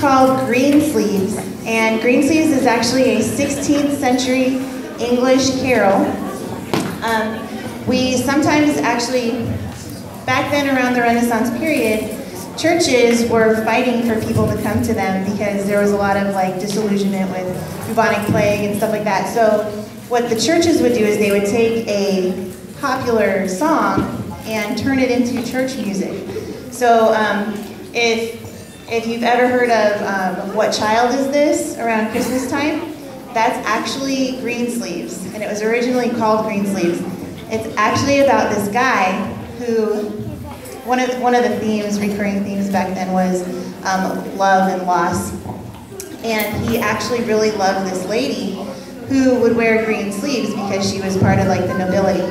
Called Greensleeves, and Greensleeves is actually a 16th century English carol. Um, we sometimes actually, back then around the Renaissance period, churches were fighting for people to come to them because there was a lot of like disillusionment with bubonic plague and stuff like that. So what the churches would do is they would take a popular song and turn it into church music. So um, if if you've ever heard of um, What Child Is This around Christmas time, that's actually Greensleeves, and it was originally called Greensleeves. It's actually about this guy who, one of, one of the themes, recurring themes back then was um, love and loss. And he actually really loved this lady who would wear green sleeves because she was part of like the nobility.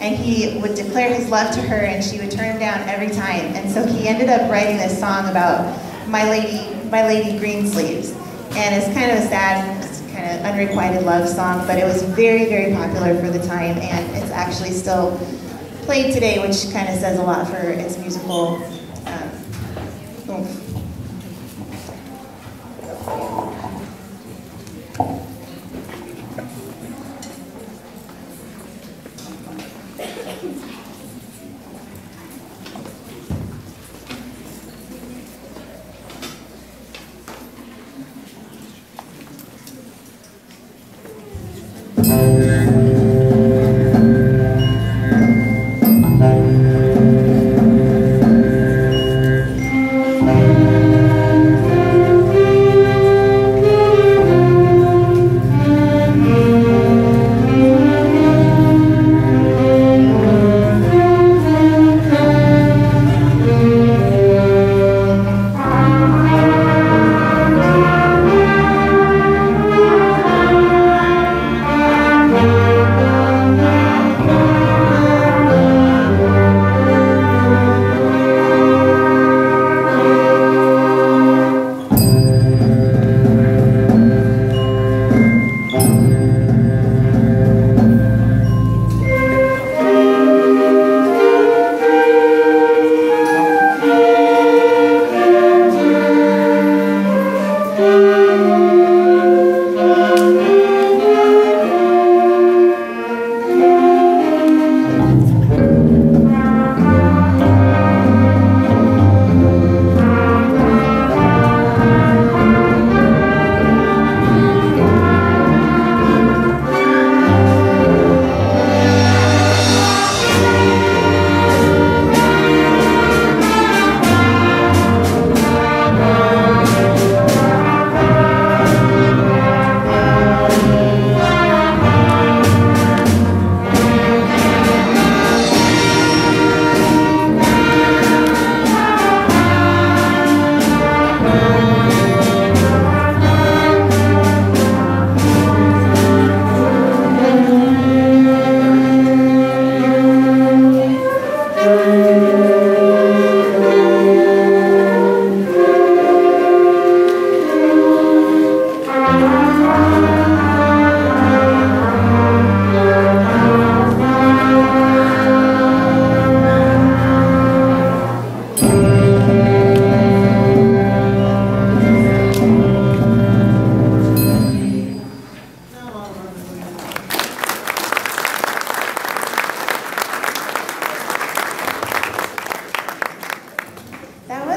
And he would declare his love to her and she would turn him down every time. And so he ended up writing this song about my lady, my lady green sleeves. And it's kind of a sad, kind of unrequited love song, but it was very, very popular for the time, and it's actually still played today, which kind of says a lot for its musical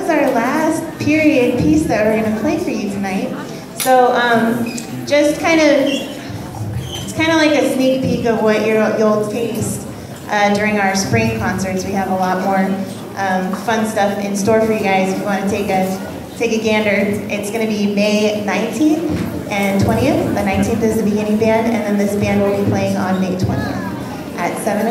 Was our last period piece that we're going to play for you tonight. So um, just kind of, it's kind of like a sneak peek of what you'll taste uh, during our spring concerts. We have a lot more um, fun stuff in store for you guys if you want to take a, take a gander. It's going to be May 19th and 20th. The 19th is the beginning band, and then this band will be playing on May 20th at 7